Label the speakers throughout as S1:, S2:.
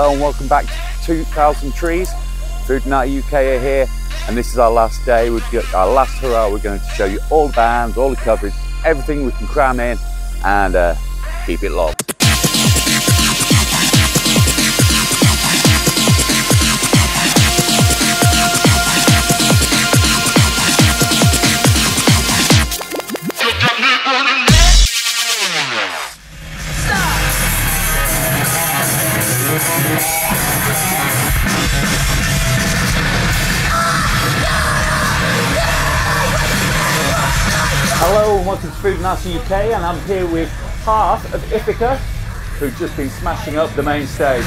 S1: Hello and welcome back to 2000 Trees. Foodinati UK are here and this is our last day. We've got our last hurrah. We're going to show you all the bands, all the coverage, everything we can cram in and uh, keep it locked. Welcome to Foodinati UK and I'm here with half of Ithaca who've just been smashing up the main stage.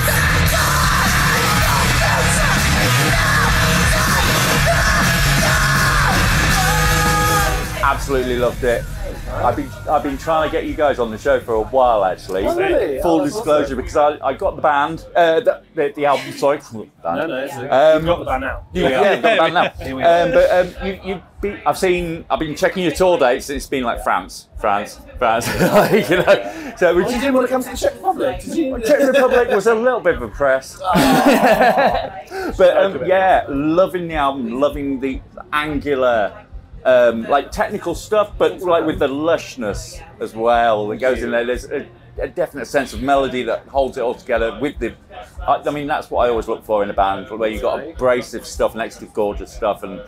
S1: Absolutely loved it. I've been I've been trying to get you guys on the show for a while actually.
S2: Oh, really?
S1: Full
S2: Oh,
S1: disclosure
S2: awesome.
S1: because I, I got the band, uh, the, the, the album, sorry. Band.
S2: No, no, it's
S1: Um,
S2: You've got the band now.
S1: You, yeah, got the band now. Um, but um, you, you be, I've seen, I've been checking your tour dates. and It's been like France, France, France. like, you know, so we
S2: What do you do when it comes to the Czech Republic? Did you?
S1: Czech Republic was a little bit of a press, but um, yeah, loving the album, loving the angular, um, like technical stuff, but like with the lushness as well that goes in there. There's a, a definite sense of melody that holds it all together. With the, I, I mean, that's what I always look for in a band, where you've got abrasive stuff next to gorgeous stuff, and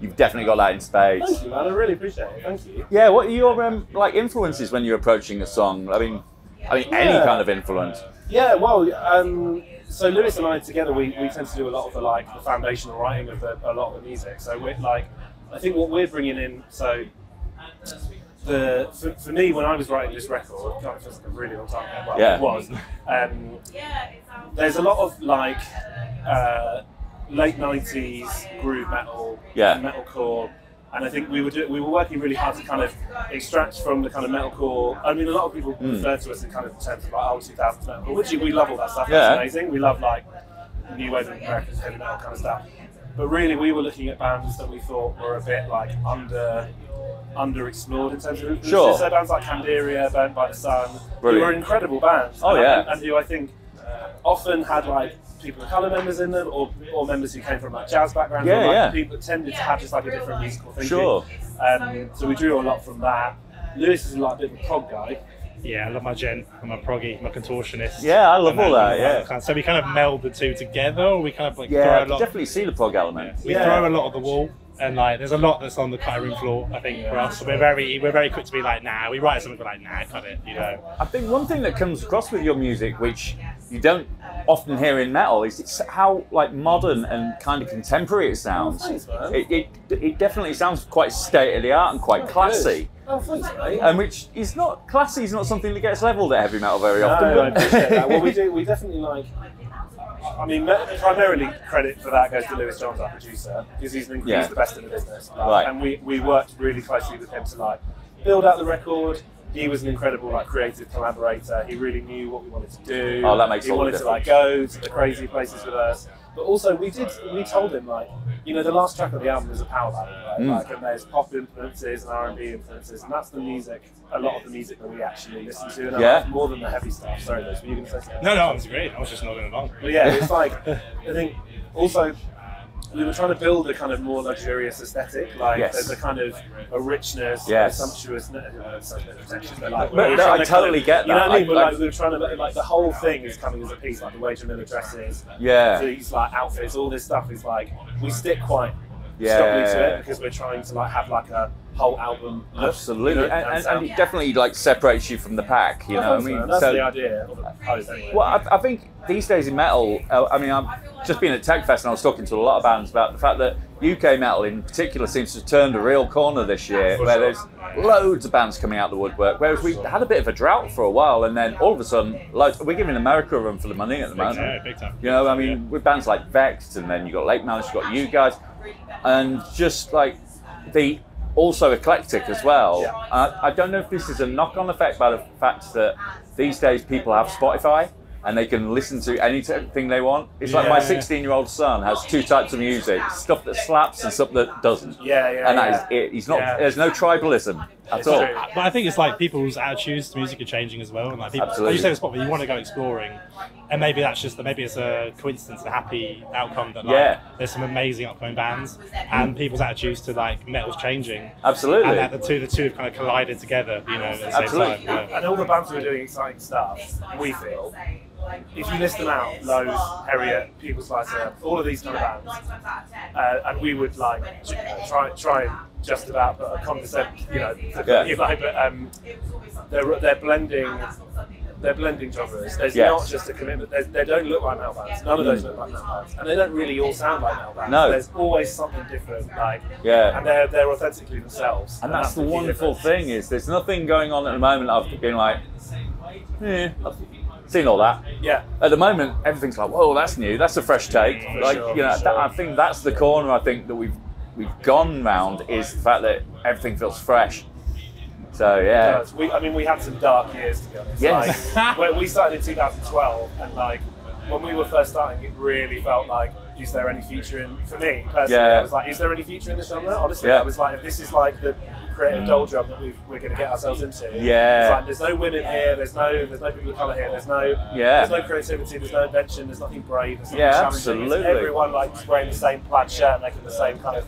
S1: you've definitely got that in spades.
S2: Thank you, man. I really appreciate it. Thank you.
S1: Yeah, what are your um, like influences when you're approaching a song? I mean, I mean any
S2: Yeah.
S1: kind of influence.
S2: Yeah, well, um, so Lewis and I together, we, we tend to do a lot of the like the foundational writing of the, a lot of the music. So we're like, I think what we're bringing in, so the for, for me when I was writing this record, God, it feels like a really long time ago, but
S1: Yeah.
S2: it was. Um, there's a lot of like uh, late '90s groove metal,
S1: Yeah.
S2: metalcore. And I think we were do, we were working really hard to kind of extract from the kind of metalcore. I mean, a lot of people
S1: Hmm.
S2: refer to us in kind of terms of like old 2000s metal, which we love all that stuff.
S1: Yeah.
S2: That's amazing. We love like new wave of American heavy metal kind of stuff. But really, we were looking at bands that we thought were a bit like under underexplored in terms of influences.
S1: Sure.
S2: So bands like Candiria, Burnt by the Sun, who were incredible bands.
S1: Oh,
S2: and,
S1: yeah.
S2: and, who I think often had like people of colour members in them, or, or members who came from like jazz backgrounds,
S1: Yeah,
S2: or like
S1: yeah.
S2: people that tended to have just like a different musical thinking.
S1: Sure.
S2: Um, so we drew a lot from that. Lewis is like a bit of a prog guy.
S3: Yeah, I love my gent. I'm a proggy. I'm a contortionist.
S1: Yeah, I love
S3: And
S1: all that, yeah.
S3: kind of- so we kind of meld the two together. Or we kind of like
S1: Yeah, I
S3: throw a lot.
S1: definitely see the prog element.
S3: We
S2: Yeah.
S3: throw a lot at the wall, and like there's a lot that's on the cutting room floor. I think for us, we're very we're very quick to be like, nah. We write something we're like, nah, cut it. You know.
S1: I think one thing that comes across with your music, which you don't often hear in metal, is it's how like modern and kind of contemporary it sounds.
S2: Thanks, man.
S1: It, it, it definitely sounds quite state of the art and quite classy.
S2: Oh, thanks, mate.
S1: And which is not classy is not something that gets levelled at heavy metal very
S2: No,
S1: often.
S2: I
S1: but-
S2: appreciate that. Well, we do. We definitely like. I mean, primarily credit for that goes to Lewis Johns, our producer, because he's, an,
S1: Yeah.
S2: he's the best in the business.
S1: Right.
S2: And we, we worked really closely with him to like build out the record. He was an incredible like creative collaborator. He really knew what we wanted to do.
S1: Oh, that makes
S2: He
S1: all the
S2: wanted to like go to the crazy places with us. But also, we did. We told him like, you know, the last track of the album is a power ballad, right?
S1: Mm.
S2: Like, and there's pop influences and R and B influences, and that's the music. A lot of the music that we actually listen to, and I
S1: Yeah.
S2: like more than the heavy stuff. Sorry, Liz, were you going to say something?
S3: No, no, it was great. I was just nodding along.
S2: But yeah, it's like I think also we were trying to build a kind of more luxurious aesthetic. Like
S1: Yes.
S2: there's a kind of a richness,
S1: Yes.
S2: a sumptuousness. uh, sounds a bit pretentious, but like,
S1: No, no, I
S2: to
S1: totally
S2: kind of-
S1: get that.
S2: You know what I mean?
S1: I-
S2: like we were trying to like the whole thing is coming as a piece, like the way Djamila dresses,
S1: Yeah.
S2: these like outfits, all this stuff is like we stick quite
S1: Yeah.
S2: strongly to it because we're trying to like have like a whole album. look,
S1: Absolutely,
S2: you know,
S1: and, and, and it definitely like separates you from the pack. You know, what I mean,
S2: that's
S1: So-
S2: the idea of the anyway.
S1: Well, I, I think these days in metal, uh, I mean, I've just been at TechFest and I was talking to a lot of bands about the fact that UK metal in particular seems to have turned a real corner this year,
S2: For
S1: where
S2: sure.
S1: there's loads of bands coming out the woodwork, whereas we had a bit of a drought for a while, and then all of a sudden, loads, we're giving America a run for the money at the moment.
S3: time, big time.
S1: You know, I mean, with bands like Vexed, and then you got Lake Malice, you got you guys, and just like the also eclectic as well.
S2: Yeah.
S1: Uh, I don't know if this is a knock-on effect by the fact that these days people have Spotify, and they can listen to anything they want. It's like my 16 year old son has two types of music stuff that slaps and stuff that doesn't.
S2: Yeah, yeah,
S1: And that
S2: yeah.
S1: is it. He's not,
S2: Yeah.
S1: there's no tribalism at
S2: It's
S1: all.
S2: true.
S3: But I think it's like people's attitudes to music are changing as well. And like people,
S1: Absolutely.
S3: like you say, the spot where you want to go exploring, and maybe that's just that maybe it's a coincidence, a happy outcome that like
S1: Yeah.
S3: there's some amazing upcoming bands, and people's attitudes to like metal's changing,
S1: Absolutely.
S3: and that the two the two have kind of collided together, you know, at the same
S1: Absolutely.
S3: time. Yeah.
S2: And all the bands who are doing exciting stuff, we feel, if you list them out, Lowe's, Heriot, Pupil Slicer, all of these kind of bands, uh, and we would like try try and just about put a condescend, you know,
S1: Yeah.
S2: you like, but um, they're they're blending. They're blending genres. There's
S1: Yes.
S2: not just a commitment. There's, they don't look like metal bands. None of those look like metal bands, and they don't really all sound like metal bands.
S1: No.
S2: There's always something different. Like,
S1: Yeah.
S2: and they're they're authentically themselves.
S1: And that's the
S2: key
S1: wonderful
S2: difference.
S1: thing is there's nothing going on at the moment. I've been like, yeah. Seen all that.
S2: Yeah.
S1: At the moment, everything's like, whoa, that's new. That's a fresh take.
S2: For
S1: like
S2: sure,
S1: you know, that. I think that's the corner. I think that we've we've gone round is the fact that everything feels fresh. So yeah.
S2: We, I mean, we had some dark years to be honest.
S1: Yes.
S2: Like, when we started in 2012, and like when we were first starting, it really felt like, is there any future in? For me personally,
S1: Yeah.
S2: I was like, is there any future in this genre? Honestly,
S1: Yeah.
S2: I was like, if this is like the creative mm. doldrum that we've, we're going to get ourselves into.
S1: Yeah.
S2: It's like, there's no women here. There's no there's no people of color here. There's no
S1: Yeah.
S2: There's no creativity. There's no invention. There's nothing brave. There's nothing
S1: Yeah, absolutely.
S2: everyone like wearing the same plaid shirt, and making the same kind of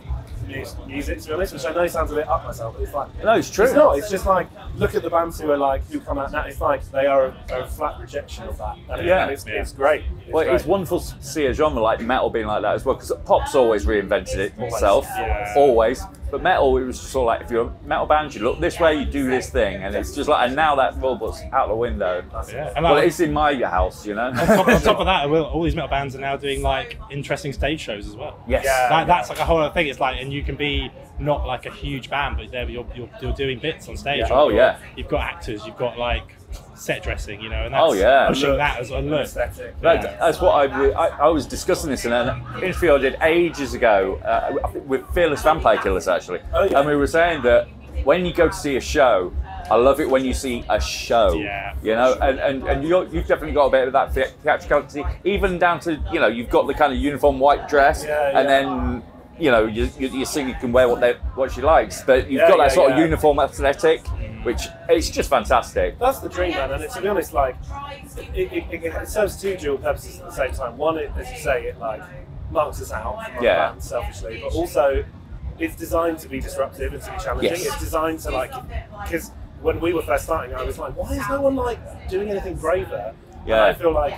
S2: music. To be honest, which I know sounds a bit up myself, but it's like
S1: no, it's true.
S2: it's not. It's just like look at the bands who are like who come out now. It's like they are a, a flat rejection of that. And,
S1: Yeah.
S2: it's, it's great. It's
S1: Well,
S2: great.
S1: it's wonderful to see a genre like metal being like that as well, because pop's always reinvented it
S2: Always.
S1: itself,
S3: Yeah.
S1: always. But metal, it was just sort of like if you're a metal band, you look this way, you do this thing, and it's just like, and now that robot's out the window.
S3: Yeah. And
S1: Well,
S3: like,
S1: it's in my house, you know.
S3: on, top, on top of that, all these metal bands are now doing like interesting stage shows as well.
S1: yes.
S2: Yeah.
S3: That, that's like a whole other thing. It's like, and you can be not like a huge band, but there you're, you're, you're doing bits on stage.
S1: Yeah. Oh,
S3: got-
S1: yeah.
S3: You've got actors. You've got like set dressing, you know, and that's
S1: Oh, yeah.
S3: pushing
S2: Look.
S3: that as a look.
S2: aesthetic.
S1: That-
S3: Yeah.
S1: That's what I, I, I was discussing this in an interview I did ages ago uh, with Fearless Vampire Killers actually,
S2: Oh, yeah.
S1: and we were saying that when you go to see a show, I love it when you see a show.
S3: Yeah,
S1: You know, and and, and you're, you've definitely got a bit of that the- theatricality, even down to you know you've got the kind of uniform white dress,
S2: Yeah,
S1: and
S2: yeah.
S1: then. You know, you, you, your singer can wear what they what she likes, but you've
S2: Yeah,
S1: got that
S2: yeah,
S1: sort of uniform aesthetic, which it's just fantastic.
S2: That's the dream, man. And to be honest, like it, it, it, it serves two dual purposes at the same time. One, it, as you say, it like marks us out from
S1: Yeah.
S2: bands selfishly, but also it's designed to be disruptive and to be challenging.
S1: Yes.
S2: It's designed to like because when we were first starting, I was like, why is no one like doing anything braver?
S1: Yeah.
S2: And I feel like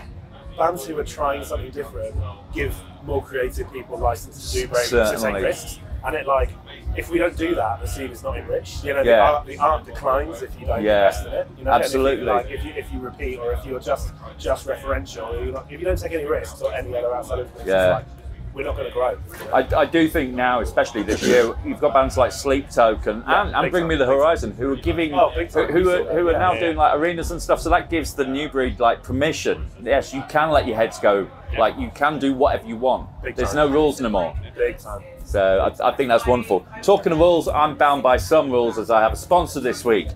S2: bands who are trying something different give more creative people licensed to do brave to take risks. And it like, if we don't do that, the scene is not enriched. You know, the, art, the art declines if you don't
S1: Yeah.
S2: invest in it. You know, and if you,
S1: Absolutely.
S2: like, if you if you repeat or if you're just just referential, or you're not, if you don't take any risks or any other outside influences,
S1: Yeah.
S2: like, we're not going to grow.
S1: I, I do think now, especially this year, you've got bands like Sleep Token
S2: Yeah,
S1: and, and Bring Me the. Horizon who are giving,
S2: Oh,
S1: who, who are, who are
S2: yeah.
S1: now
S3: Yeah.
S1: doing like arenas and stuff. So that gives the new breed like permission. Yes, you can let your heads go. Like you can do whatever you want.
S2: Big
S1: There's
S2: time.
S1: no rules no more.
S2: Big time.
S1: So I, I think that's wonderful. Talking of rules, I'm bound by some rules as I have a sponsor this week.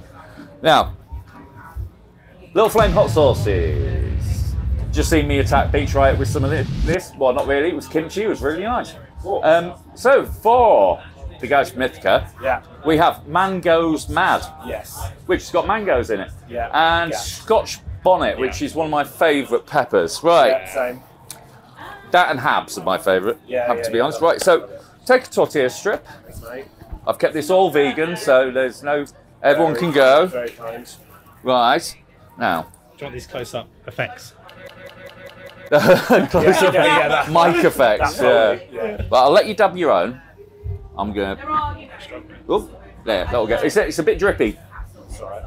S1: Now, Little Flame Hot Sauces. Just seen me attack Beach Riot with some of this. Well, not really. It was kimchi. It was really nice. Um, so for the guys from Ithaca,
S2: Yeah.
S1: we have Mangoes Mad,
S2: Yes.
S1: which has got mangoes in it,
S2: Yeah.
S1: and
S2: Yeah.
S1: Scotch Bonnet, which is one of my favourite peppers. Right.
S2: Yeah, same.
S1: That and Habs are my favourite.
S2: Yeah,
S1: have
S2: yeah,
S1: to be honest. Right. So take a tortilla strip.
S2: Thanks, mate.
S1: I've kept this all vegan, so there's no. Everyone
S2: Very
S1: can go.
S2: Very kind.
S1: Right. Now.
S3: Do you want these close-up effects?
S1: Close
S2: Yeah,
S1: up
S2: yeah, yeah, that-
S1: mic effects. Yeah.
S2: Yeah.
S1: But I'll let you dab your own. I'm gonna. Oh, there. That'll go. It's a, it's a bit drippy.
S2: It's all right.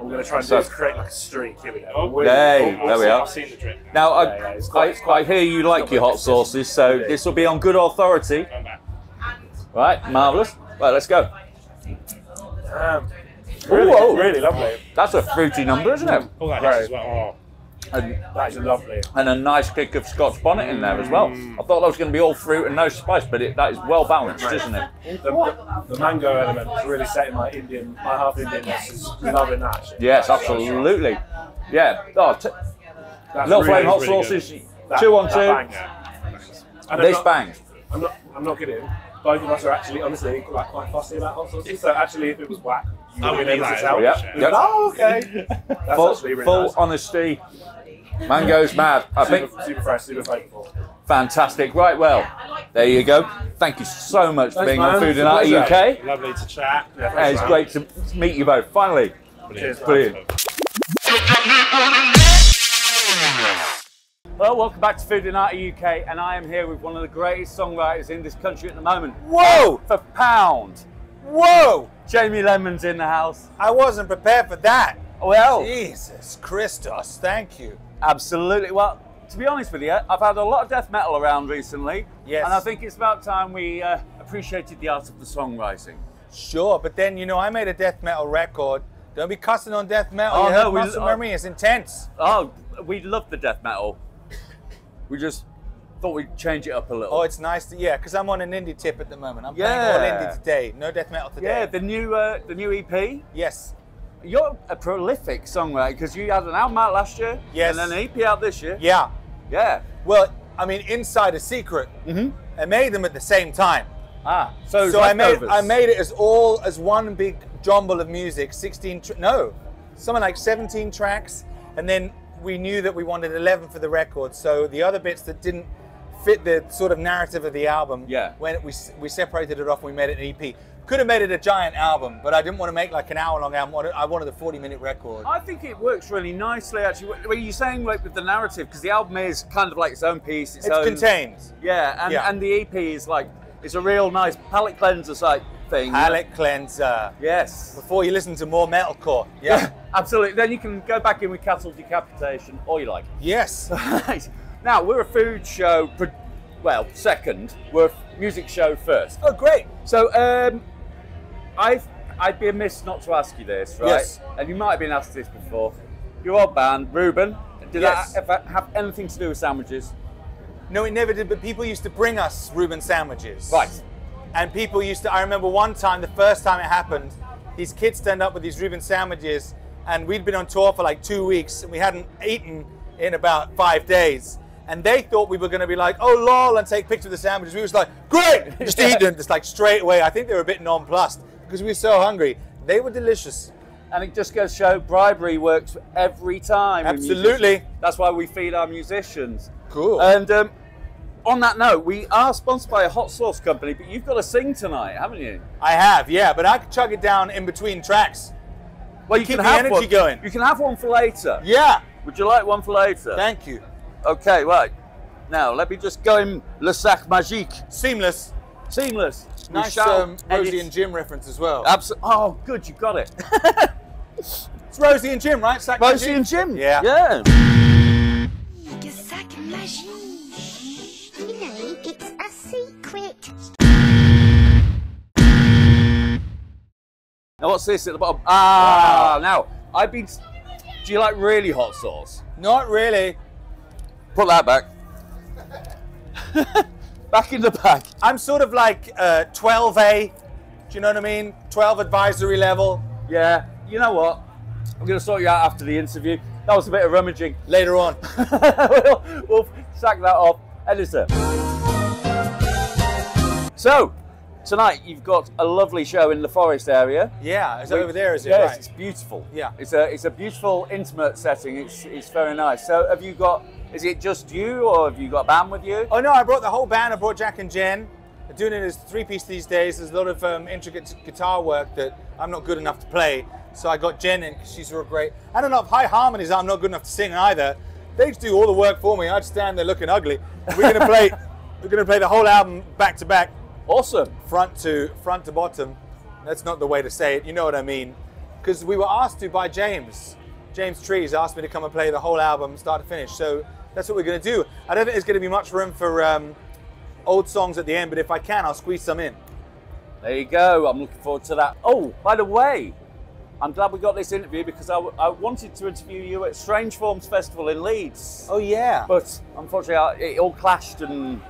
S2: I'm going to try and
S1: So-
S2: do is create like a streak. Here we go.
S3: Oh,
S2: We're-
S1: There,
S2: oh,
S1: there we
S3: I've
S1: are.
S3: seen the drip.
S1: Now I,
S2: Yeah, yeah, it's quite-
S1: I,
S2: it's quite-
S1: I hear you like your hot sauces, so this will be on good authority.
S3: Going.
S1: Right, marvelous. Right, let's go.
S2: Um, Damn. Really,
S1: whoa.
S2: really lovely.
S1: That's a fruity number, isn't it?
S3: All that
S2: Right.
S3: hits as well.
S1: And,
S2: That is lovely.
S1: and a nice kick of Scotch bonnet in there as well. Mm. I thought that was going to be all fruit and no spice, but it, that is well balanced, isn't it?
S2: The, the, the mango element is really setting my Indian, my half Indianness is loving that. Shit.
S1: Yes, absolutely. Yeah. Oh, t-
S2: That's
S1: little
S2: really,
S1: flame hot
S2: really
S1: sauces.
S2: That-
S1: two on two.
S2: And I'm
S1: This
S2: not-
S1: bangs.
S2: I'm not. I'm not kidding. Both of us are actually, honestly, like quite fussy about hot sauces. So actually, if it was whack,
S3: I
S2: would
S3: would
S2: be
S3: be
S2: able to
S3: like,
S2: tell.
S1: Yeah,
S2: You'd be
S1: yeah.
S2: like, Oh, okay. That's
S1: Full,
S2: really
S1: full
S2: nice.
S1: honesty. Mango's mad. I think
S2: super, super fresh, super flavorful.
S1: fantastic. Right, well, there you go. Thank you so much for
S2: Thanks,
S1: being on. Food
S2: It's
S1: and Art. UK.
S3: Lovely to chat.
S2: Yeah,
S1: it's
S2: man.
S1: great to meet you both. Finally,
S2: Cheers, man.
S1: brilliant. Well, welcome back to Foodinati UK, and I am here with one of the greatest songwriters in this country at the moment.
S4: Whoa!
S1: For pound,
S4: Whoa!
S1: Jamie Lenman's in the house.
S4: I wasn't prepared for that.
S1: Well,
S4: Jesus Christos, thank you.
S1: Absolutely. Well, to be honest with you, I've had a lot of death metal around recently.
S4: Yes.
S1: And I think it's about time we uh, appreciated the art of the songwriting.
S4: Sure, but then you know I made a death metal record. Don't be cussing on death metal.
S1: Oh,
S4: you
S1: no, we-
S4: muscle
S1: oh.
S4: memory is intense.
S1: Oh, we love the death metal. We just thought we'd change it up a little.
S4: Oh, it's nice to yeah, because I'm on an indie tip at the moment. I'm
S1: Yeah.
S4: playing all indie today. No death metal today.
S1: yeah, the new uh, the new EP.
S4: yes.
S1: You're a prolific songwriter because you had an album out last year,
S4: Yes.
S1: and then an EP out this year.
S4: Yeah.
S1: Yeah.
S4: Well, I mean, inside a secret.
S1: Mm-hmm.
S4: I made them at the same time.
S1: Ah, so,
S4: so I made. I made it as all as one big jumble of music. 16 tr- no, something like 17 tracks, and then we knew that we wanted 11 for the record. So the other bits that didn't fit the sort of narrative of the album,
S1: Yeah.
S4: when we we separated it off, and we made it an EP. Could have made it a giant album, but I didn't want to make like an hour long album. I wanted- I wanted a 40 minute record.
S1: I think it works really nicely, actually. Were you saying like with the narrative? Because the album is kind of like its own piece, its,
S4: It's
S1: own.
S4: contained.
S1: Yeah, and,
S4: Yeah.
S1: and the EP is like it's a real nice palate cleanser type thing.
S4: Palette cleanser.
S1: Yes.
S4: Before you listen to more metalcore. Yeah.
S1: Absolutely. Then you can go back in with Cattle Decapitation, or you like.
S4: yes.
S1: Right. now we're a food show. Well, second, we're a music show first.
S4: Oh, great.
S1: So, um, I've I'd be amiss not to ask you this, right?
S4: Yes.
S1: And you might have been asked this before. Your old band, Reuben, did
S4: Yes.
S1: that ever have anything to do with sandwiches?
S4: No, it never did, but people used to bring us Reuben sandwiches.
S1: Right.
S4: And people used to, I remember one time, the first time it happened, these kids turned up with these Reuben sandwiches, and we'd been on tour for like two weeks, and we hadn't eaten in about five days. And they thought we were going to be like, oh, lol, and take pictures of the sandwiches. We was like, great, just eat them. Just like straight away. I think they were a bit nonplussed because we were so hungry. They were delicious.
S1: And it just goes to show bribery works every time.
S4: Absolutely.
S1: That's why we feed our musicians.
S4: Cool.
S1: And um, on that note, we are sponsored by a hot sauce company, but you've got to sing tonight, haven't you?
S4: I have, yeah, but I could chug it down in between tracks.
S1: Well, you
S4: Keep
S1: can
S4: the
S1: have
S4: energy
S1: one.
S4: going.
S1: You can have one for later.
S4: Yeah,
S1: Would you like one for later?
S4: thank you.
S1: Okay, right. Now let me just go in Le Sac Magique.
S4: Seamless.
S1: Seamless. We
S4: Nice
S1: shall
S4: um, Rosie
S1: edit-
S4: and Jim reference as well.
S1: Abso- oh, good, you got it.
S4: It's Rosie and Jim, right? Sack
S1: Rosie
S4: Magic?
S1: and Jim.
S4: Yeah.
S1: Yeah.
S5: Que sac magique. You know, it's a secret.
S1: Now what's this at the bottom? Ah, now I've been. Do you like really hot sauce?
S4: Not really.
S1: Put that back. back in the bag.
S4: I'm sort of like uh, 12A. Do you know what I mean? 12 advisory level.
S1: Yeah. You know what? I'm going to sort you out after the interview. That was a bit of rummaging.
S4: Later on.
S1: we'll, we'll sack that off. Editor. So, tonight you've got a lovely show in the forest area.
S4: Yeah, is that over there? Is it?
S1: Yes,
S4: right.
S1: it's beautiful.
S4: Yeah.
S1: It's a it's a beautiful intimate setting. It's it's very nice. So have you got? Is it just you, or have you got a band with you?
S4: Oh no, I brought the whole band. I brought Jack and Jen. They're doing it as three piece these days. There's a lot of um, intricate guitar work that I'm not good enough to play. So I got Jen in because she's real great. And a lot of high harmonies I'm not good enough to sing either. They just do all the work for me. I just stand there looking ugly. We're gonna play. we're gonna play the whole album back to back.
S1: Awesome.
S4: front to front to bottom. That's not the way to say it. You know what I mean? Because we were asked to by James. James Trees asked me to come and play the whole album, start to finish. So that's what we're going to do. I don't think there's going to be much room for um, old songs at the end, but if I can, I'll squeeze some in.
S1: There you go. I'm looking forward to that. Oh, by the way, I'm glad we got this interview because I, w- I wanted to interview you at Strange Forms Festival in Leeds.
S4: Oh yeah.
S1: But unfortunately, I, it all clashed and.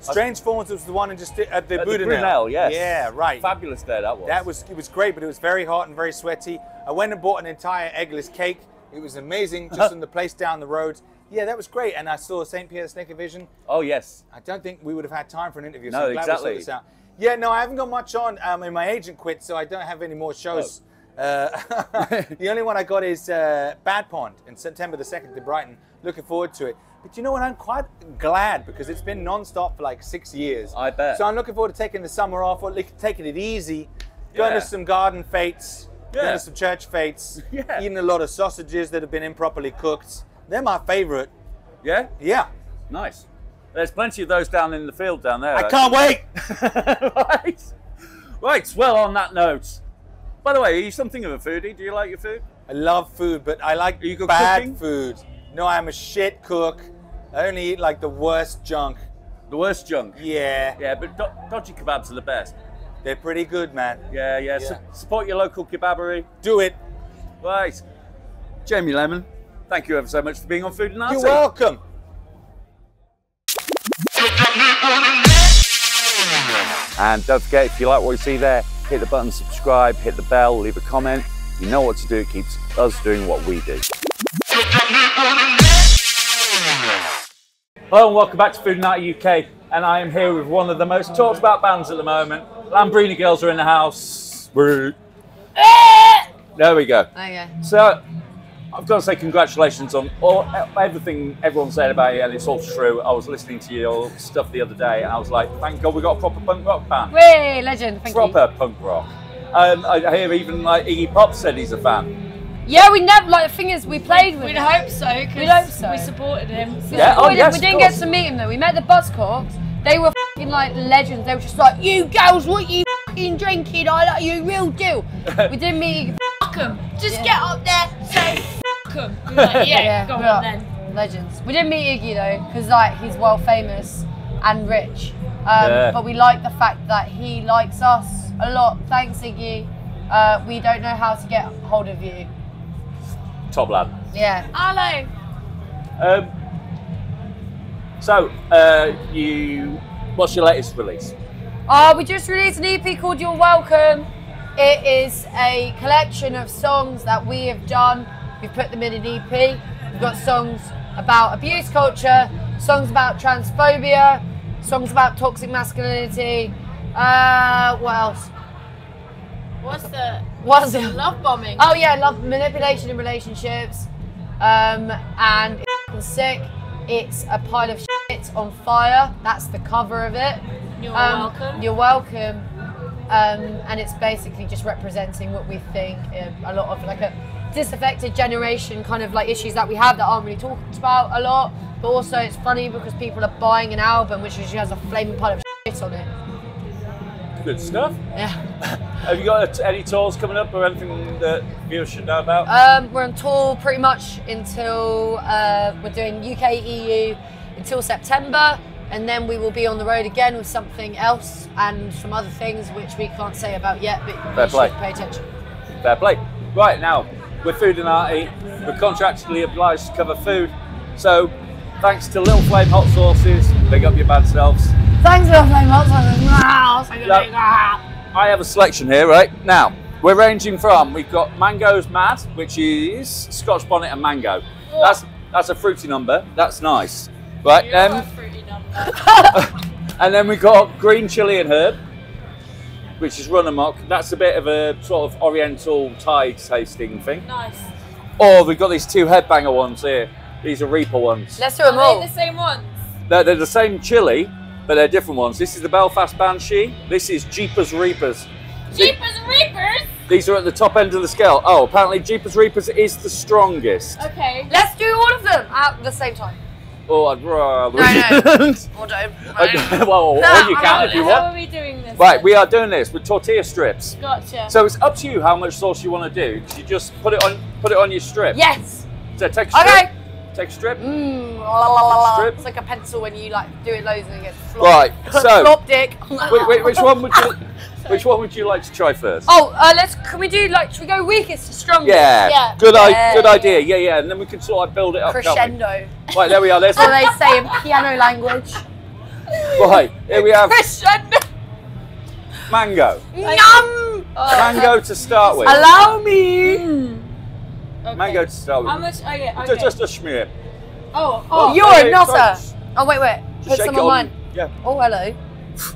S4: Strange Forms was the one in just at the
S1: At the Brudenell. Yes.
S4: Yeah, right.
S1: Fabulous day that was.
S4: That was it was great, but it was very hot and very sweaty. I went and bought an entire eggless cake. It was amazing, just in the place down the road. Yeah, that was great. And I saw St. Pierre Snake Invasion.
S1: Oh, yes.
S4: I don't think we would have had time for an interview.
S1: No,
S4: so glad
S1: exactly.
S4: We this out. Yeah, no, I haven't got much on. Um, and my agent quit, so I don't have any more shows.
S1: Oh.
S4: Uh, the only one I got is uh, Bad Pond in September the 2nd to Brighton. Looking forward to it. But you know what? I'm quite glad because it's been non-stop for like six years.
S1: I bet.
S4: So I'm looking forward to taking the summer off, or like taking it easy, going
S1: Yeah.
S4: to some garden fates, going to some church fates,
S1: Yeah.
S4: eating a lot of sausages that have been improperly cooked. They're my favorite.
S1: Yeah?
S4: Yeah.
S1: Nice. There's plenty of those down in the field down there.
S4: I can't wait.
S1: right. Right, well, on that note. By the way, are you something of a foodie? Do you like your food?
S4: I love food, but I like
S1: Are you good
S4: bad
S1: cooking?
S4: food. No, I'm a shit cook. I only eat like the worst junk.
S1: The worst junk.
S4: Yeah,
S1: Yeah, but do- dodgy kebabs are the best.
S4: they're pretty good, man.
S1: Yeah, yeah. Su- support your local kebabery.
S4: Do it.
S1: Right. Jamie Lenman, thank you ever so much for being on Food and
S4: You're welcome.
S1: And don't forget, if you like what you see there, hit the button, subscribe, hit the bell, leave a comment. You know what to do. It keeps us doing what we do. Hello and welcome back to Foodinati UK. And I am here with one of the most talked about bands at the moment. Lambrini Girls are in the house. There we go.
S6: Okay.
S1: So, I've got to say congratulations on all, everything everyone said about you, and it's all true. I was listening to your stuff the other day, and I was like, thank God we got a proper punk rock band.
S6: Way legend. Thank
S1: proper punk rock. Um, I I hear even like Iggy Pop said he's a fan.
S6: You. Yeah, we never like the thing is we played with.
S7: We'd
S6: him.
S7: hope so, 'cause
S6: We'd hope so.
S7: we supported him.
S6: We
S1: Yeah, oh,
S6: supported him.
S1: yes,
S6: we didn't get to meet him though. We met the Buzzcocks. They were fing like legends. They were just like, you girls, what you fing drinking? I like you, real deal. we didn't meet.
S7: Fuck 'em. Just
S6: Yeah.
S7: get up there, say fuck 'em. We're like, yeah, go on
S6: are
S7: then.
S6: Legends. We didn't meet Iggy though, because like he's world famous and rich. Um,
S1: Yeah.
S6: But we like the fact that he likes us a lot. Thanks, Iggy. Uh, we don't know how to get hold of you.
S1: Top lad.
S6: Yeah.
S7: Hello.
S1: Um, so, uh, you, what's your latest release?
S6: Uh, we just released an EP called You're Welcome. It is a collection of songs that we have done. We've put them in an EP. We've got songs about abuse culture, songs about transphobia, songs about toxic masculinity. Uh, what else?
S7: What's the
S6: What's it?
S7: love bombing?
S6: Oh yeah, love manipulation in relationships. Um, and it's sick. It's a pile of shit on fire. That's the cover of it.
S7: You're
S6: Um,
S7: welcome.
S6: You're welcome. Um, and it's basically just representing what we think um, a lot of like a disaffected generation kind of like issues that we have that aren't really talked about a lot. But also it's funny because people are buying an album which has a flaming pile of shit on it.
S1: Good stuff.
S6: Yeah.
S1: Have you got any tours coming up or anything that viewers should know about?
S6: Um, we're on tour pretty much until uh, we're doing UK EU until September, and then we will be on the road again with something else and some other things which we can't say about yet, but
S1: Fair
S6: you
S1: play.
S6: should pay attention.
S1: Fair play. Right now, we're Foodinati. We're contractually obliged to cover food. So, thanks to Little Flame Hot Sauces, big up your bad selves.
S6: Thanks, Little Flame Hot
S1: Look, I have a selection here, right? Now, we're ranging from, we've got Mango's Mad, which is Scotch Bonnet and Mango. That's that's a fruity number. That's nice. Right,
S7: You're
S1: um, and then we've got Green Chili and Herb, which is Run Amok. That's a bit of a sort of oriental Thai tasting thing.
S7: nice.
S1: Or we've got these two headbanger ones here. These are Reaper ones.
S6: Let's do them
S7: Are
S6: all.
S7: they the same ones?
S1: They're, they're the same chili, but they're different ones. This is the Belfast Banshee. This is Jeepers Reapers.
S7: Jeepers Reapers.
S1: These are at the top end of the scale. Oh, apparently Jeepers Reapers is the strongest.
S7: Okay.
S6: Let's do all of them at the same time.
S1: Oh, I'd rather.
S6: No, Or don't.
S1: okay, well, or
S6: No,
S1: you
S6: I'm
S1: can
S6: not-
S1: if you
S7: How
S1: want.
S7: are we doing this?
S1: Right, we are doing this with tortilla strips.
S7: Gotcha.
S1: So it's up to you how much sauce you want to do. 'cause You just put it on, put it on your strip.
S6: Yes.
S1: So take a strip,
S6: Okay.
S1: Take a strip.
S6: Mm, la, la, la, la.
S1: Strip.
S6: It's like a pencil when you like do it loads and it gets flop.
S1: Right, so-
S6: flop dick.
S1: Wait, wait, which one would you? Which one would you like to try first?
S6: Oh, uh, let's. Can we do like? Should we go weakest to strongest?
S1: Yeah,
S7: Yeah.
S1: good,
S6: Yeah.
S1: Good idea. Yeah, yeah, and then we can sort of build it up.
S6: Crescendo.
S1: Right, there we are. There's
S6: So they say in piano language.
S1: right. Here we have
S6: Crescendo.
S1: mango.
S6: Yum.
S1: Mango to start with.
S6: Allow me.
S7: Okay.
S1: Mango to start.
S7: How much? Oh yeah. Okay.
S1: Just a smear.
S7: oh,
S1: Oh,
S7: oh.
S6: You're
S1: yeah,
S6: a
S1: yeah,
S6: nutter. Oh wait, wait. Put
S1: shake
S6: some on mine.
S1: Yeah.
S6: Oh hello.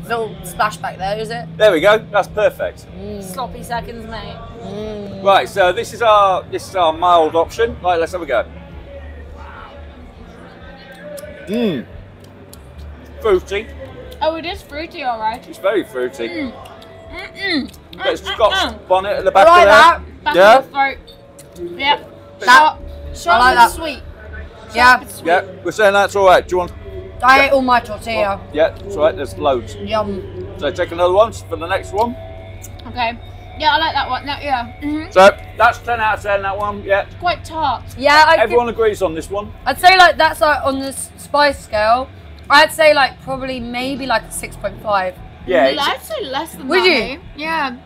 S6: Little splash back there, is it?
S1: There we go. That's perfect. Mm.
S7: sloppy seconds, mate. Mm.
S1: Right. So this is our this is our mild option. Right. Let's have a go. Mmm. Fruity.
S7: Oh, it is fruity, all right.
S1: It's very fruity. Mm.
S7: Mm-mm.
S1: Got Scotch bonnet at the back
S6: I like
S1: of
S6: that.
S1: there.
S7: Back
S1: Yeah?
S7: Of the. Yep.
S6: That-
S7: Sharp, sharp
S6: like
S7: and
S6: that.
S7: sweet.
S6: Yeah.
S7: Sharp and sweet.
S1: Yeah. We're saying that's all right. Do you want?
S6: I ate all my tortilla.
S1: Yeah. That's all right. There's loads.
S6: Yum.
S1: So take another one for the next one.
S7: Okay. Yeah, I like that one. No, yeah. hmm
S1: So that's ten out of ten. That one. Yeah.
S7: It's Quite tart.
S6: Yeah, I
S1: Everyone agrees on this one.
S6: I'd say like that's like on the spice scale. I'd say like probably maybe like a six point five.
S1: Yeah. It's-
S7: I'd say less than
S6: Would
S7: that.
S6: you?
S7: eh? Yeah.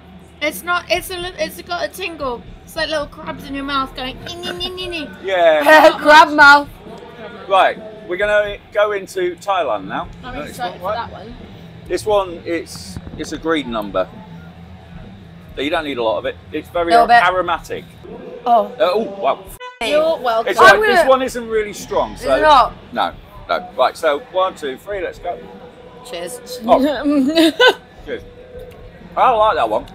S7: It's not. It's a. li- It's got a tingle. It's like little crabs in your mouth going.
S1: Yeah.
S6: Crab mouth.
S1: Right. We're gonna go into Thailand now.
S7: I'm excited for that one.
S1: This one, it's it's a green number. So you don't need a lot of it. It's very
S6: Little bit.
S1: aromatic.
S6: Oh.
S1: Uh, oh wow.
S7: You're welcome.
S1: It's like this
S6: gonna-
S1: one isn't really strong.
S6: Is
S1: So
S6: it not?
S1: no, no. Right. So one, two, three. Let's go.
S6: Cheers.
S1: Oh, good. I like that one.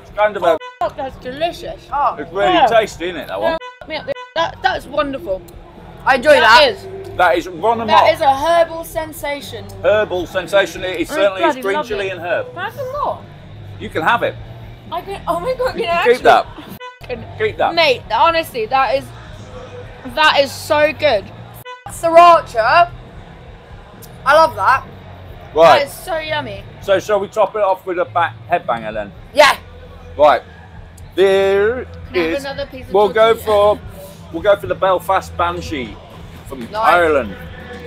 S1: It's kind of a.
S7: Oh, that's delicious.
S6: Oh,
S1: It's really
S7: Yeah.
S1: tasty, isn't it? That one.
S7: Me. That, that's wonderful.
S6: I enjoy
S7: That
S6: that.
S7: is.
S1: That is run them
S7: That
S1: off.
S7: is a herbal sensation.
S1: Herbal sensation. It is certainly is green
S7: lovely.
S1: chili and herb.
S7: Can I have some more?
S1: You can have it.
S7: I can. Oh my god! Can
S1: You
S7: I
S1: can keep that. Keep that.
S7: Mate, honestly, that is. That is so good.
S6: Sriracha. I love that.
S7: That
S1: Right.
S7: is so yummy.
S1: So shall we top it off with a back headbanger then?
S6: Yeah.
S1: Right. There
S7: Can I have another piece of
S1: We'll go for. We'll go for the Belfast Banshee from
S6: Nice.
S1: Ireland,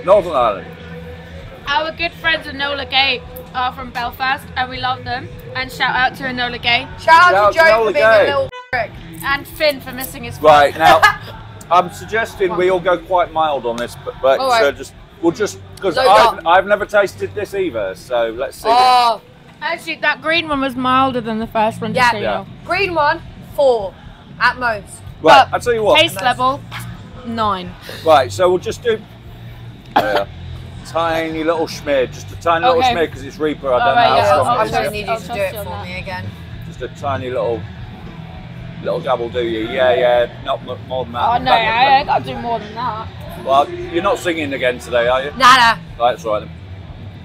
S1: Northern Ireland.
S7: Our good friends Enola Gay are from Belfast, and we love them. And shout out to Enola Gay
S6: Shout out
S1: Shout
S6: to
S1: out to
S6: Joe
S1: Nola
S6: for being
S1: Gay.
S6: a little prick.
S7: and Finn for missing his.
S1: Right now, I'm suggesting we all go quite mild on this, but, but
S6: All right.
S1: uh, just we'll just because I've. I've never tasted this either, so let's see.
S6: Oh,
S7: Actually, that green one was milder than the first one.
S6: Yeah.
S1: Yeah.
S6: green one, four at most.
S1: right,
S7: but
S1: I'll tell you what.
S7: Taste level nine.
S1: Right, so we'll just do uh, tiny little schmear, just a tiny little
S7: Okay.
S1: schmear because it's Reaper. I don't
S7: All
S1: know
S7: right,
S1: how
S7: yeah,
S1: strong
S7: I'll
S6: I'm
S1: it
S6: going to need you
S7: I'll
S6: to do it for
S7: that.
S6: me again.
S1: Just a tiny little little dabble do you? Yeah, yeah, not more than that.
S7: Oh no, I, I gotta do more than that.
S1: Well, you're not singing again today, are you?
S6: Nah, nah.
S1: Right, that's right then.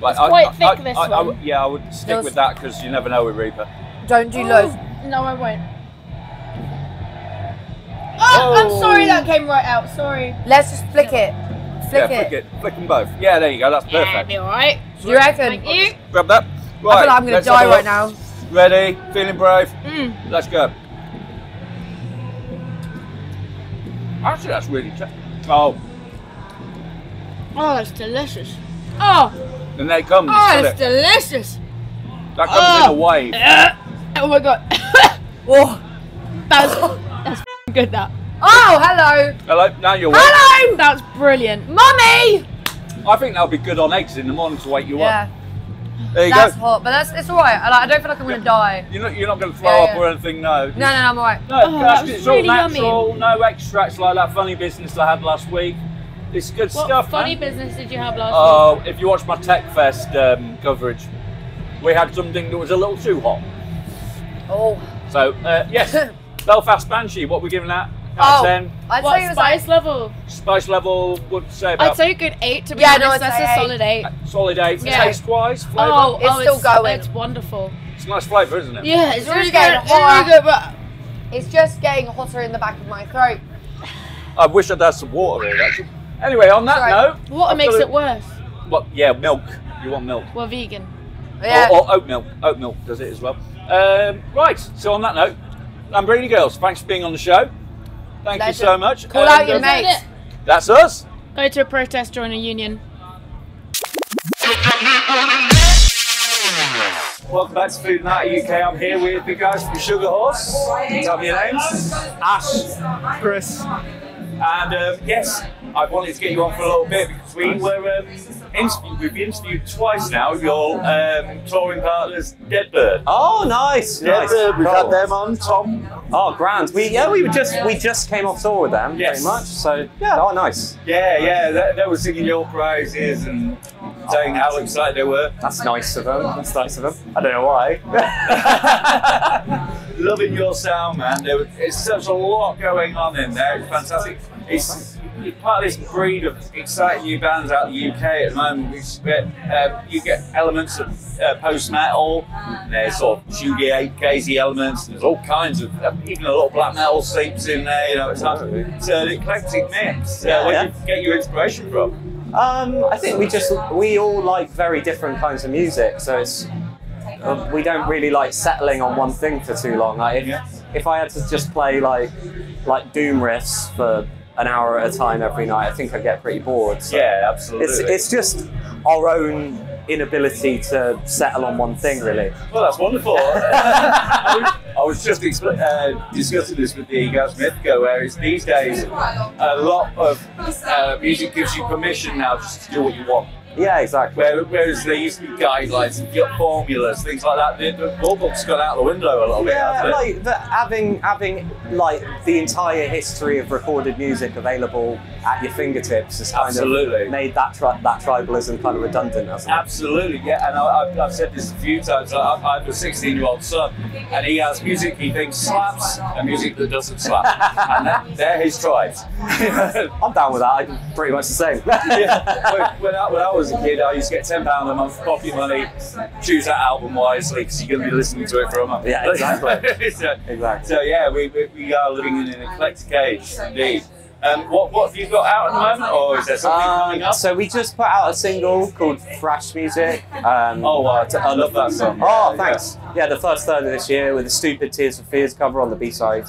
S1: Right,
S7: It's quite thick, this
S1: I,
S7: one.
S1: yeah, I would stick
S6: Those-
S1: with that because you never know with Reaper.
S6: Don't do loads.
S7: No, I won't. Oh, I'm
S1: Oh.
S7: sorry that came right out. Sorry.
S6: Let's just flick it. Flick
S1: yeah,
S6: it.
S1: flick it, flick them both. Yeah, there you go. That's perfect.
S7: Yeah,
S1: perfect.
S7: be alright.
S6: You reckon?
S7: Thank you.
S1: Grab that. Right.
S6: I feel like I'm going to die right now.
S1: Ready? Feeling brave?
S7: Mm.
S1: Let's go. Actually, that's really. T- oh,
S7: Oh, that's delicious. Oh,
S1: and there it comes.
S7: oh,
S1: doesn't
S7: that's
S1: it?
S7: delicious.
S1: That comes in a
S7: Oh.
S1: wave.
S7: Oh my god.
S6: Oh,
S7: that's that's good. That.
S6: oh hello.
S1: Hello, now you're.
S6: Hello,
S7: That's brilliant.
S6: mummy.
S1: I think that'll be good on eggs in the morning to wake you
S6: Yeah,
S1: up. There you
S6: that's
S1: go.
S6: hot, but that's it's alright. I, like, I don't feel like I'm going to die.
S1: You're not, you're not going to throw
S6: Yeah,
S1: up or anything, no.
S6: No, no, no, I'm alright.
S1: No,
S7: Oh,
S1: that's-
S7: that was
S1: it's all
S7: really yummy.
S1: natural, no extracts like that funny business I had last week. It's good
S7: What
S1: stuff,
S7: funny
S1: man.
S7: business did you have last
S1: Oh, if you watch my Tech Fest um, coverage, we had something that was a little too hot.
S6: Oh,
S1: So, uh, yes, Belfast Banshee, what we're giving that? Out of
S6: Oh.
S1: 10.
S6: I'd
S7: What
S6: say it was
S7: spice
S6: like
S7: level?
S1: Spice level would say
S7: I'd
S1: about
S7: say a good eight. To be
S6: Yeah, no,
S7: honest,
S6: I'd
S7: that's
S6: say
S7: a
S6: eight.
S7: solid eight.
S1: solid 8.
S7: Yeah.
S1: Taste wise, flavour.
S7: Oh,
S6: It's
S7: oh,
S6: still going.
S7: It's wonderful.
S1: It's a nice flavour, isn't it?
S7: Yeah, it's
S6: Yours
S7: really
S6: is
S7: good.
S6: getting
S7: It's really good, but
S6: it's just getting hotter in the back of my throat.
S1: I wish I'd had some water here, actually. Anyway, on that
S6: Sorry.
S1: note.
S7: water
S1: I've
S7: makes
S1: got
S7: it
S1: a-
S7: worse.
S1: What? Yeah, milk. You want milk.
S7: We're vegan.
S6: Yeah.
S1: Or, or oat milk. Oat milk does it as well. Um, right. So on that note, Lamborghini girls, thanks for being on the show. Thank you
S6: Legend.
S1: so much.
S6: Call out your mate.
S7: Is that
S1: That's us.
S7: Go to a protest, join a union.
S1: Welcome back to Foodinati UK. I'm here with the guys from Sugar Horse. Tell me your names. Ash,
S3: Chris.
S1: And um, yes, I wanted to get you on for a little bit because we were um, interviewed, we've been interviewed twice now. Your um, touring partners, Deadbird.
S8: Oh, nice, nice.
S1: Deadbird, we've
S8: Cool.
S1: had them on. Tom.
S8: Oh, grand. We yeah, we were just we just came off tour with them,
S1: Yes.
S8: pretty much. So yeah, oh, nice.
S1: Yeah, yeah, they, they were singing your praises and saying how excited they were.
S8: That's nice of them. That's nice of them. I don't know why.
S1: Loving your sound, man. There was, it's such a lot going on in there. It's fantastic. It's, part of this breed of exciting new bands out of the UK at the moment. We get, uh, you get elements of uh, post metal, there's sort of shoegazy elements, there's all kinds of, uh, even a lot of black metal seeps in there. You know, it's, not, it's an eclectic mix.
S8: Yeah,
S1: uh, where
S8: yeah.
S1: do you get your inspiration from?
S8: Um, I think we just we all like very different kinds of music, so it's uh, we don't really like settling on one thing for too long. Like if,
S1: Yeah.
S8: if I had to just play like like doom riffs for an hour at a time every night, I think I'd get pretty bored. So
S1: Yeah, absolutely.
S8: it's it's just our own inability to settle on one thing, really.
S1: Well, that's wonderful. I, was, I was just expl- uh, discussing this with the Ithaca, where it's these days a lot of uh, music gives you permission now just to do what you want.
S8: Yeah, exactly.
S1: Where, whereas there used to be guidelines and formulas, things like that. The, the rule book's gone out of the window a little bit.
S8: Yeah, like the, having having like the entire history of recorded music available at your fingertips has kind
S1: Absolutely.
S8: of made that tri- that tribalism kind of redundant, hasn't it?
S1: Absolutely, yeah. And I, I've, I've said this a few times. I, I have a 16 year old son, and he has music he thinks slaps and music that doesn't slap. and that, they're his tribes.
S8: I'm down with that. I'm pretty much the same.
S1: yeah. When, when, I, when I was a kid, I used to get ten pound a month pocket money. Choose that album wisely because you're going to be listening to it for a month.
S8: Yeah, exactly.
S1: so,
S8: Exactly.
S1: so yeah, we, we, we are living in an eclectic age indeed. Um, what what have you got out at the moment, or is there something coming
S8: Um,
S1: up?
S8: so we just put out a single called Thrash Music. Um,
S1: oh, wow, I love that song.
S8: Oh,
S1: Yeah,
S8: thanks. Yeah, the first third of this year with the Stupid Tears for Fears cover on the B side.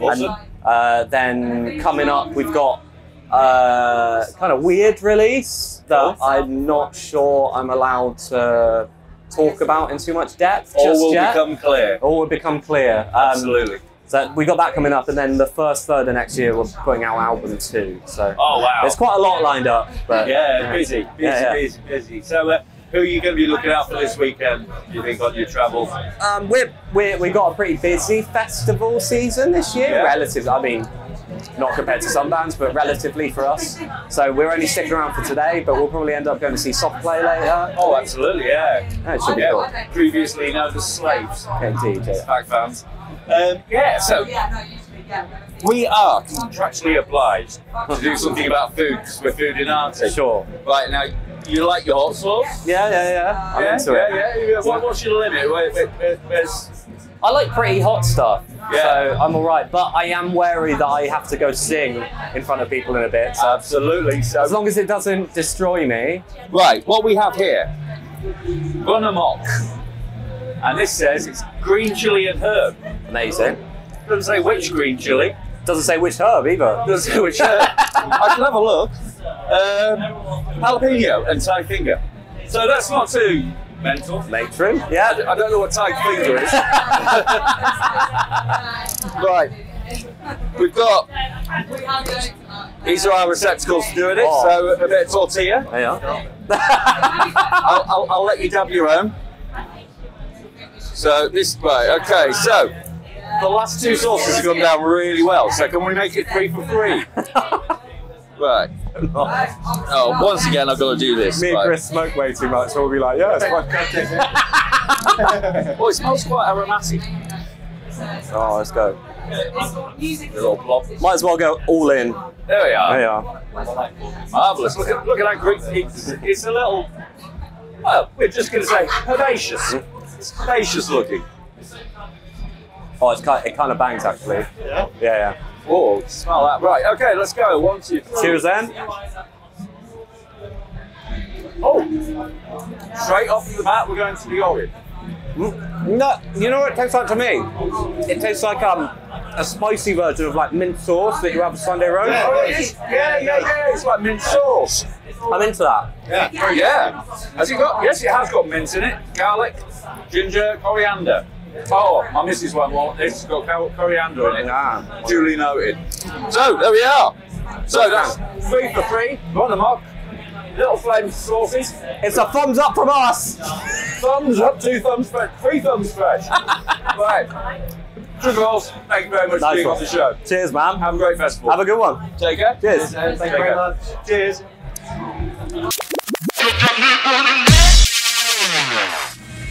S1: Awesome.
S8: And uh, then coming up, we've got uh, kind of weird release that I'm not sure I'm allowed to talk about in too much depth
S1: All will
S8: yet.
S1: become clear.
S8: All will become clear. Um,
S1: Absolutely.
S8: So we got that coming up, and then the first third of next year we're putting out album two. So
S1: Oh wow.
S8: there's quite a lot lined up. But
S1: Yeah, busy, busy,
S8: Yeah, yeah.
S1: busy, busy. So, uh, who are you going to be looking out for this weekend? Do you think on your travels?
S8: Um, we're, we're, we got a pretty busy festival season this year,
S1: Yeah.
S8: relative. I mean, not compared to some bands, but relatively for us. So we're only sticking around for today, but we'll probably end up going to see Soft Play later.
S1: Oh, absolutely, yeah.
S8: Yeah, it should be
S1: yeah.
S8: cool.
S1: Previously known as Slaves.
S8: Indeed, yeah.
S1: Fact fans. Um, yeah, so we are contractually obliged to do something about food because we're Foodinati.
S8: Sure.
S1: Right now, you like your hot sauce?
S8: Yeah, yeah, yeah. I'm
S1: yeah,
S8: into
S1: yeah,
S8: it.
S1: yeah, yeah. What, what's your limit? Where, where, where, where's
S8: I like pretty hot stuff,
S1: Yeah.
S8: so I'm all right. But I am wary that I have to go sing in front of people in a bit. So
S1: absolutely so?
S8: as long as it doesn't destroy me,
S1: Right, what we have here, Run Amok. And this says it's green chili and herb.
S8: amazing.
S1: Doesn't say which green chili.
S8: Doesn't say which herb either.
S1: Doesn't say which herb. I can have a look. Um, jalapeno and Thai finger. So that's not too mental.
S8: Matron. Yeah.
S1: I don't know what Thai finger is. right. We've got. These are our receptacles for doing it.
S8: Oh.
S1: So a bit of tortilla.
S8: There you are.
S1: I'll, I'll, I'll let you dab your own. So this right, okay. So the last two sauces have gone down really well. So can we make it three for free? right. Oh, once again, I've got to do this.
S8: Me and. Chris smoke way too much, so we'll be like, yeah, it's fine.
S1: Oh, it smells quite aromatic.
S8: Oh, let's go.
S1: A little blob.
S8: Might as well go all in.
S1: There we are.
S8: There you are.
S1: Marvelous. Look at look at that green. It's, it's a little. Well, we're just going to say herbaceous. It's herbaceous looking.
S8: Oh, it's kind, it kind of bangs actually. Yeah. Yeah, yeah.
S1: Oh, smell that. Right. Okay, let's go. One, two, three.
S8: Cheers then.
S1: Oh, straight off the bat, we're going to the orange.
S8: No, you know what it tastes like to me? It tastes like um a spicy version of like mint sauce that you have for Sunday roast.
S1: Yeah, yeah, yeah. It's like mint sauce.
S8: I'm into that.
S1: Yeah. Oh, yeah. Has it got? Yes, it has got mint in it. Garlic, ginger, coriander. Oh, my missus won't want this. It's got coriander in it.
S8: Ah.
S1: Duly noted. So there we are. So that's three for free. Run Amok. Little flame sauces.
S8: It's a thumbs up from us.
S1: Thumbs up, two thumbs fresh, three thumbs fresh. right. True girls, thank you very much for
S8: Nice
S1: being
S8: one.
S1: on the show.
S8: Cheers, man.
S1: Have a great festival.
S8: Have a good one.
S1: Take care.
S8: Cheers.
S1: Take
S8: Thank you very
S1: care.
S8: much.
S1: Cheers.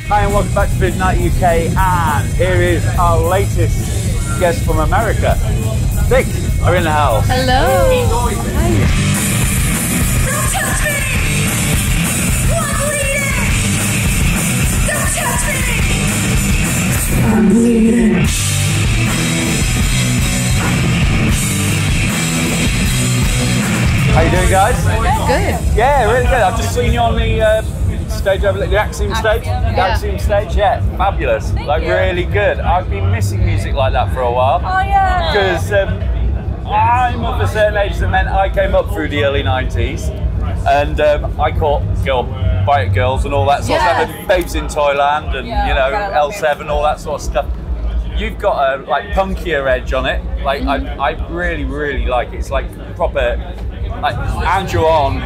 S1: Hi and welcome back to Foodinati UK and here is our latest guest from America. Thick are in the house.
S6: Hello.
S1: How are you doing guys?
S6: Good.
S1: Yeah, really good. I've just seen you on the uh, stage over the Axiom stage. The
S6: Yeah.
S1: Axiom stage, yeah. Fabulous. like
S9: you.
S1: really good. I've been missing music like that for a while.
S9: Oh yeah.
S1: because um, I'm of a certain age that meant I came up through the early 90s and um, I caught Girl Bite Girls and all that sort
S6: Yeah.
S1: of stuff, and Babes in Toyland, and
S9: Yeah,
S1: you know L7, all that sort of stuff. You've got a like punkier edge on it. Like I, I really, really like it. It's like proper, like Andrew on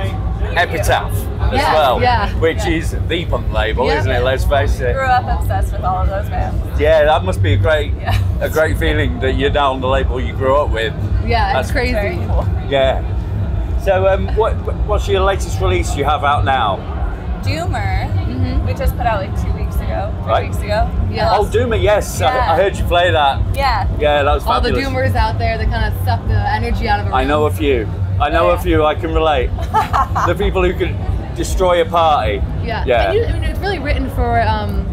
S1: Epitaph as
S6: Yeah,
S1: well,
S6: yeah.
S1: which is the punk label,
S6: Yeah.
S1: isn't it? Let's face it.
S9: Grew up obsessed with all of those bands.
S1: Yeah, that must be a great,
S9: Yeah.
S1: a great feeling that you're now on the label you grew up with.
S6: Yeah,
S1: That's
S6: it's crazy.
S9: Cool.
S1: Yeah. So, um, what, what's your latest release you have out now?
S9: Doomer. We just put out like two weeks ago, three
S1: Right.
S9: weeks ago.
S6: Yeah.
S1: Oh, Doomer, yes. I,
S9: Yeah.
S1: I heard you play that.
S9: Yeah.
S1: Yeah, that was
S6: All the doomers out there that kind of suck the energy out of
S1: I know a few. I know a
S9: Yeah.
S1: few. I can relate. the people who can destroy a party.
S6: Yeah.
S1: Yeah.
S6: You, I mean, it's really written for um,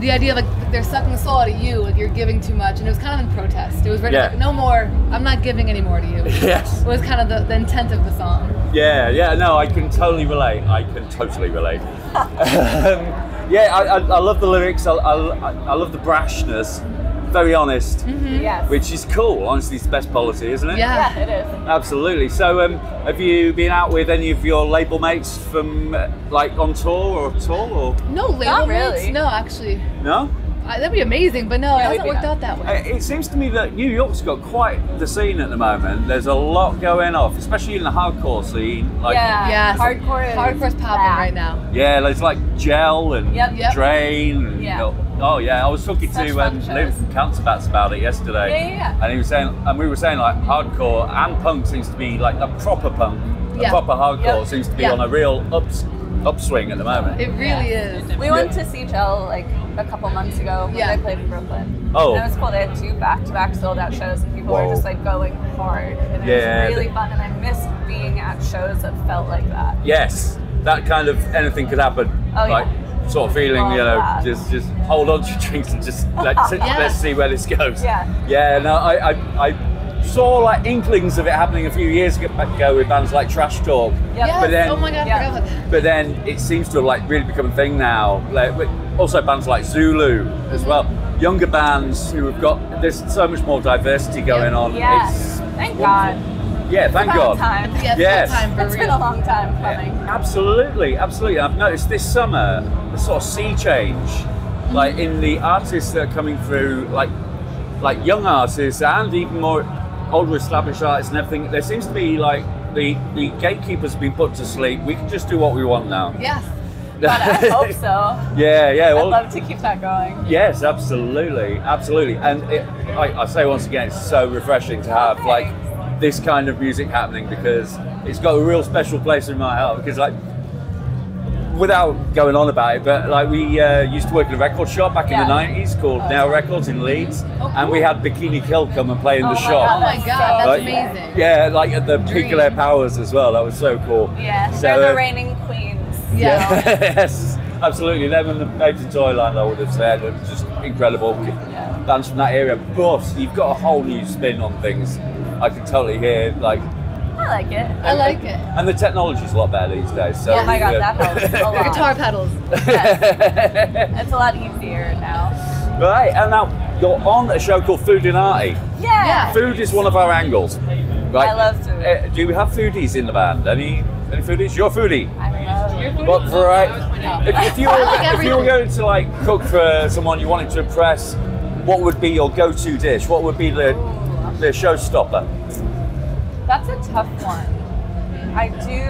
S6: the idea of like they're sucking the soul out of you, like you're giving too much, and it was kind of in protest. It was written
S1: Yeah.
S6: like, no more. I'm not giving any more to you.
S1: Yes.
S6: was kind of the, the intent of the song.
S1: Yeah, yeah, no, I can totally relate. I can totally relate. um, yeah, I, I, I love the lyrics. I, I, I love the brashness. Very honest,
S9: Yes.
S1: which is cool. Honestly, it's the best policy, isn't it?
S6: Yeah.
S9: yeah, it is.
S1: Absolutely. So, um, have you been out with any of your label mates from uh, like on tour or tour or
S6: No label
S9: Not
S6: mates?
S9: really.
S6: No, actually,
S1: no?
S6: I, that'd be amazing. But no,
S9: Yeah,
S6: it hasn't worked out that
S1: Uh,
S6: way.
S1: It seems to me that New York's got quite the scene at the moment. There's a lot going off, especially in the hardcore scene. Like,
S9: yeah.
S6: Yes.
S9: Hardcore is
S6: Hardcore's popping
S9: back.
S6: right now.
S1: Yeah, there's like Gel and
S9: Yep.
S6: Yep.
S1: Drain. And,
S9: Yeah.
S1: oh, oh, yeah, I was talking
S9: Such
S1: to
S9: fun
S1: um,
S9: shows.
S1: Liam from Cancer Bats about it yesterday.
S9: Yeah, yeah, yeah.
S1: And he was saying, and we were saying like hardcore and punk seems to be like a proper punk,
S6: Yeah.
S1: a proper hardcore
S9: Yep.
S1: seems to be
S6: Yeah.
S1: on a real ups, upswing at the moment.
S6: It really is.
S9: We went to see Gel like a couple months ago when
S6: Yeah.
S9: they played in Brooklyn.
S1: Oh.
S9: And it was cool. They had two back-to-back sold-out shows, and people
S1: Whoa.
S9: were just like going hard, and it
S1: Yeah.
S9: was really fun. And I missed being at shows that felt like that.
S1: Yes, that kind of anything could happen.
S9: Oh, yeah.
S1: Like sort of feeling, you know,
S9: that.
S1: just just hold on to your drinks and just let's
S6: Yeah.
S1: let's see where this goes.
S9: Yeah.
S1: Yeah. No, I, I I saw like inklings of it happening a few years ago with bands like Trash Talk.
S9: Yep.
S6: Yes.
S1: But then-
S6: oh my god,
S9: Yeah.
S6: I forgot about that.
S1: But then it seems to have like really become a thing now. Like with- also bands like Zulu as
S9: Mm-hmm.
S1: well. Younger bands who have got there's so much more diversity going
S6: Yeah.
S1: on.
S9: Yeah.
S1: It's
S9: Thank
S1: wonderful.
S9: God.
S1: Yeah, thank
S9: About
S1: God.
S9: time.
S6: Yeah, it's
S1: Yes.
S6: that time for
S9: It's
S6: real.
S9: been a long time coming.
S1: Absolutely, absolutely. I've noticed this summer the sort of sea change, mm-hmm. like in the artists that are coming through, like like young artists and even more older established artists and everything. There seems to be like the the gatekeepers have been put to sleep. We can just do what we want now.
S6: Yes.
S9: But I hope so.
S1: yeah, yeah.
S9: I'd love to keep that going.
S1: Yes, absolutely, absolutely. And it, I, I say once again, it's so refreshing to have like this kind of music happening because it's got a real special place in my heart. Because like, without going on about it, but like we uh, used to work in a record shop back in the '90s called Now Records in Leeds,
S6: Oh,
S1: and we had Bikini Kill come and play in
S9: Oh
S1: the
S9: my
S1: shop.
S6: Oh my god, that's
S1: Like,
S6: amazing.
S1: Yeah, like at the peak of their powers as well. That was so cool.
S9: Yeah,
S1: So,
S9: they're
S1: uh,
S9: the reigning queens.
S6: Yeah.
S1: yes, absolutely. Them and the Babes in Toyland, I would have said, it was just incredible Yeah. bands from that area. But you've got a whole new spin on things. I can totally hear, like,
S9: I like it.
S6: I like it.
S1: and the technology's a lot better these days. So,
S9: Oh my god,
S1: yeah.
S9: that helps a lot.
S6: Guitar pedals.
S9: Yes. It's a lot easier now.
S1: right, and now you're on a show called Foodinati.
S9: Yeah.
S6: Yeah.
S1: Food is one of our angles. Right?
S9: I love food.
S1: Uh, do we have foodies in the band? Any any foodies? You're a foodie.
S9: I love
S1: What right? If, if you were
S6: I like
S1: if you were going to like cook for someone you wanted to impress, what would be your go-to dish? What would be the the showstopper?
S9: That's a tough one. I do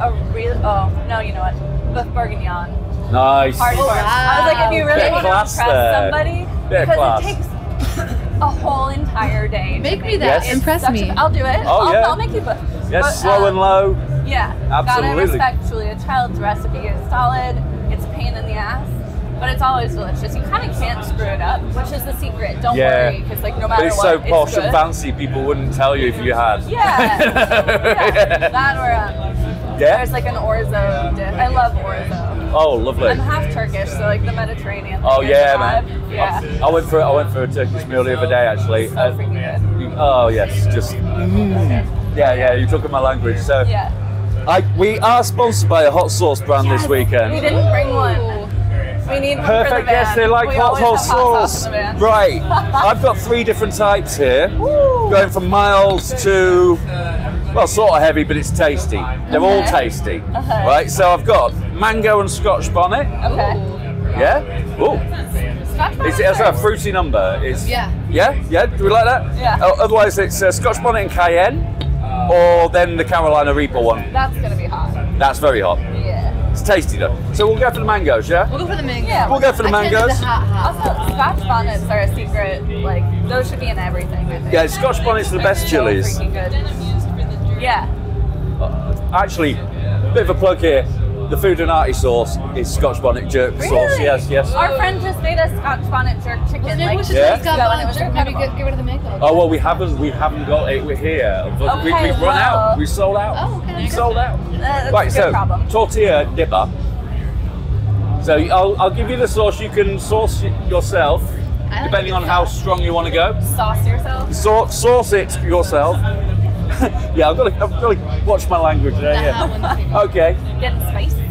S9: a real. Oh no, you know what? Bœuf bourguignon.
S1: Nice.
S9: Hard for I was like, if you really want to impress
S1: there.
S9: somebody,
S1: Bit
S9: because it takes a whole entire day. to
S6: Make me that.
S1: Yes.
S6: Impress me.
S9: I'll do it.
S1: Oh,
S9: I'll,
S1: yeah.
S9: I'll make you both.
S1: Yes,
S9: But,
S1: slow
S9: um,
S1: and low.
S9: Yeah.
S1: Absolutely.
S9: Gotta respect Julia Child's recipe is solid. It's a pain in the ass, but it's always delicious. You kind of can't screw it up, which is the secret. Don't
S1: Yeah.
S9: worry, because like no matter
S1: But it's
S9: what,
S1: so posh
S9: it's
S1: and fancy, people wouldn't tell you if you had.
S9: Yeah. yeah. That or um,
S1: Yeah?
S9: there's like an orzo dish. I love orzo.
S1: Oh, lovely.
S9: I'm half Turkish, so like the Mediterranean.
S1: Oh yeah, man.
S9: Yeah.
S1: I went for I went for a Turkish meal the other day actually.
S9: So good.
S1: oh yes, just mm. yeah, yeah. You took in my language. So
S9: Yeah.
S1: I, we are sponsored by a hot sauce brand this weekend.
S9: We didn't bring one. We need one for the
S1: Perfect. Yes, they like
S9: we
S1: hot, hot sauce.
S9: in the van.
S1: Right. I've got three different types here, going from mild to well, sort of heavy, but it's tasty. They're all tasty.
S9: Okay.
S1: Right. So I've got mango and Scotch bonnet.
S9: Okay.
S1: Yeah. Oh.
S9: Scotch
S1: It's, it's a fruity number. It's,
S6: Yeah.
S1: Yeah? Yeah? Do we like that?
S9: Yeah.
S1: Oh, otherwise, it's uh, Scotch bonnet and cayenne, or then the Carolina Reaper one.
S9: That's gonna be hot.
S1: That's very hot.
S9: Yeah.
S1: It's tasty though. So we'll go for the mangoes, yeah?
S6: We'll go for the mangoes.
S9: Yeah.
S1: We'll go for the
S6: I
S1: mangoes.
S6: the hot, hot.
S9: Also, Scotch bonnets are a secret. Like those should be in everything. I think.
S1: Yeah, Scotch bonnet's are the best
S9: So
S1: chilies.
S9: freaking good. Yeah.
S1: Uh, actually, bit of a plug here. The Foodinati sauce is Scotch bonnet jerk sauce.
S9: Really?
S1: Yes, yes.
S9: Our friend just made us Scotch bonnet jerk chicken.
S6: Maybe
S9: like,
S6: we should
S1: Yeah.
S6: yeah. Scott
S9: Yeah,
S6: Bonnet.
S9: it was
S6: Maybe get, get rid of the mango.
S1: Oh well, we haven't we haven't got it. We're here. we,
S9: Okay,
S1: we've run
S9: well.
S1: out. We sold out.
S6: Oh, okay.
S1: We sold out.
S9: Uh, that's
S1: right,
S9: a good
S1: so
S9: problem.
S1: tortilla dipper. So I'll, I'll give you the sauce. You can sauce yourself,
S6: like
S1: depending on how strong you want to go.
S9: Sauce yourself.
S1: Sau- sauce it yourself. yeah, I've got to, I've got to watch my language there. Yeah. Okay,
S9: Getting spicy.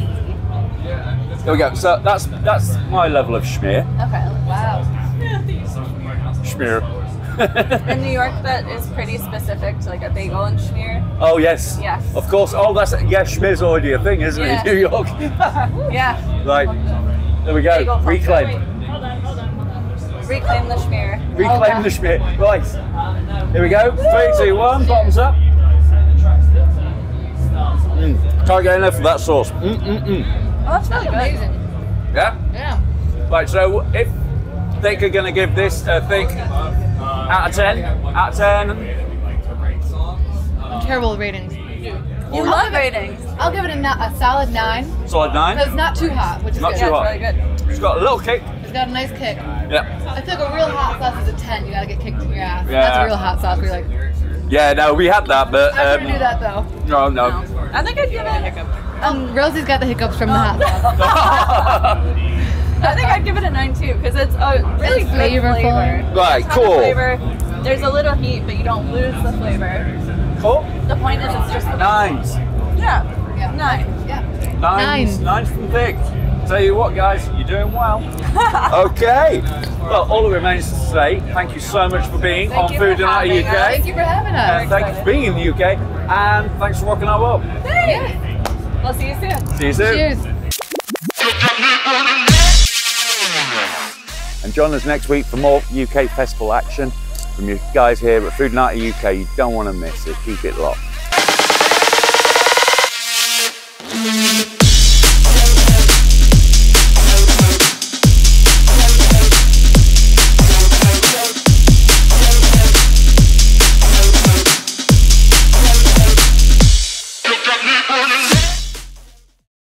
S1: There we go. So that's that's my level of schmear.
S9: Okay.
S6: Wow.
S1: Schmear.
S9: In New York, that is pretty specific to like a bagel and schmear.
S1: Oh yes.
S9: Yes.
S1: Of course. Oh, that's yeah. Schmear's already a thing, isn't
S9: Yeah.
S1: it? New York.
S9: Yeah.
S1: right. There we
S9: Bagel
S1: go.
S9: pump.
S1: Reclaim.
S9: Reclaim the schmear.
S1: Reclaim the schmear. Right. Here we go. Three, two, one. Bottoms up. Mm. Can't get enough of that sauce. Mm, mm, mm.
S9: Oh, that's really good.
S6: Amazing.
S1: Yeah.
S6: Yeah.
S1: Right. So if Thick are going to give this a Thick out of ten, out of ten.
S6: Terrible ratings.
S9: You love ratings.
S6: I'll give it a, a solid nine.
S1: Solid nine.
S6: Because it's not too hot, which is
S1: Not
S6: good.
S1: too
S9: Yeah,
S1: hot.
S9: it's really good.
S1: It's got a little kick.
S6: It's got a nice kick.
S1: Yeah.
S6: I feel like a real hot sauce is a 10. You gotta get kicked in your ass.
S1: Yeah.
S6: That's a real hot sauce. We're like,
S1: Yeah. No, we had that, but
S6: I
S1: um,
S6: wouldn't do that though.
S1: no, no.
S9: I think I'd give it.
S6: Um, Rosie's got the hiccups from the hot sauce.
S9: I think I'd give it a nine too because it's a really
S6: It's
S9: good
S6: flavorful.
S9: flavor.
S1: Right,
S9: It's
S1: cool.
S9: Flavor. There's a little heat, but you don't lose the flavor.
S1: cool.
S9: The point is, it's just
S1: Nines.
S9: yeah,
S6: Yeah.
S9: nine.
S6: Yeah.
S1: Nines.
S6: Nine.
S1: Nines from Thick. Tell you what, guys, you're doing well. okay. Well, all that remains to say, thank you so much for being
S9: Thank
S1: on Food
S9: for
S1: and Art
S9: having
S1: UK.
S9: us.
S6: Thank you for having
S1: And
S6: us.
S1: thank you for being in the UK. And thanks for rocking our world.
S6: Yeah.
S9: We'll see you soon.
S1: See you soon.
S6: Cheers.
S1: And join us next week for more UK festival action from you guys here at Foodinati UK. You don't want to miss it. Keep it locked.